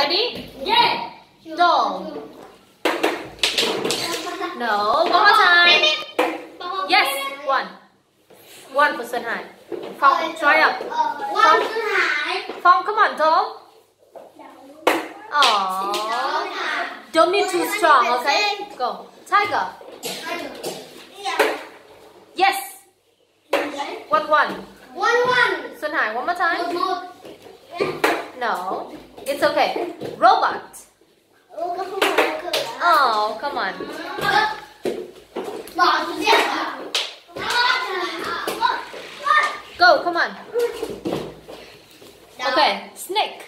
Ready? Yeah. Doll. No. One more time. Yes. One. One for Xuân Hải. Phong, try up. One Xuân Hải. Phong, come on, doll. Aww. Don't be too strong, okay? Go. Tiger. Yes. What one? One one. Xuân Hải, one more time. No. It's okay. Robot. Oh, come on. Go, come on. Okay. Snake.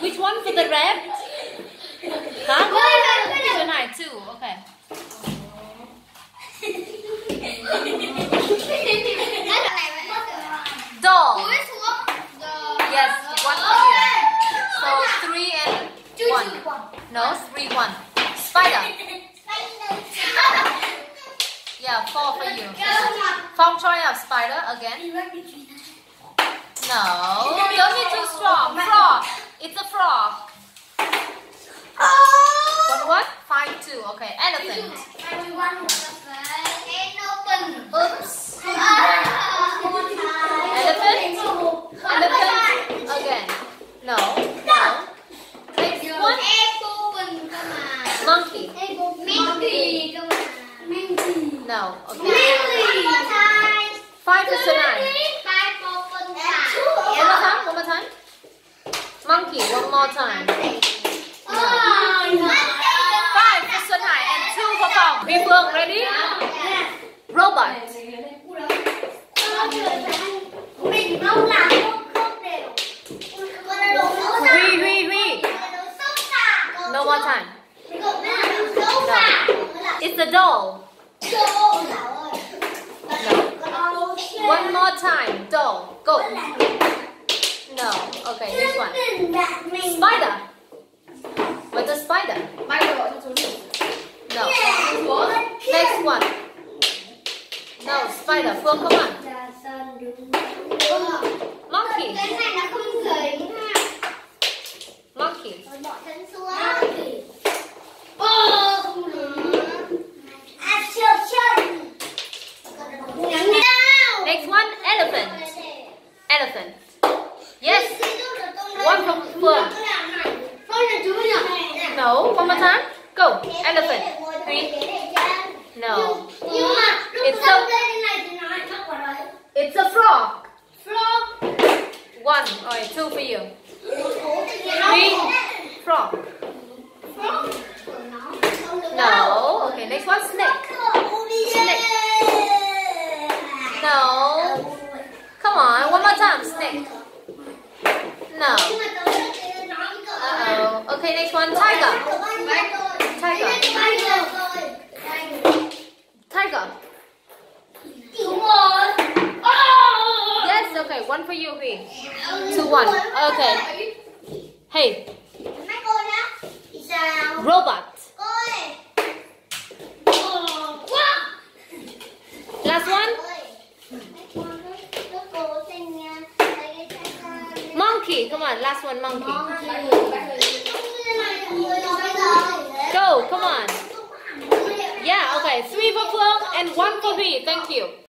Which one for the red? Huh? Xuân Hải, two. Okay. Doll. Yes, one for you. So three and one. No, three, one. Spider. Four for you. Phong, try out spider again. No, don't be too strong. Frog. It's a frog. What, what? Five, two. Okay, elephant. Oops. Elephant. Elephant. Again. No. No. Next one. Monkey. No. Okay. Five for tonight. One more time. One more time. Monkey. One more time. Five for Xuân Hải and two for Phong. Vi Phương, ready? Robot. No more time. It's a doll. One more time. Doll. Go. No. Okay, this one. Spider. What's a spider? No. Next one. No, spider. Phương, come on. Elephant. Elephant. Yes. One from Phương. Con là chú nhỉ? No. One more time. Go. Elephant. Three. No. Nhưng mà lúc It's sau so- lên như này thì nó lại mắc vào đấy. It's a frog. Frog. One. Alright, two for you. Một cố thì nó Three. Frog. Frog. nó. Không được No. Okay, next one. Snake. Snake. No. Come on. One more time. Snake. No. Nhưng mà tớ sẽ nói với cậu là- Uh-oh. Okay, next one. Tiger. Tiger. Tiger. Tiger. Oh! Yes. Okay. One for you, Huy. Two, one. Okay. Hey, Mấy cô nhá. Thì sao? robot. Monkey. Come on. Last one. Monkey. Go. Come on. Yeah. Okay. Three for Phương and one for Huy. Thank you.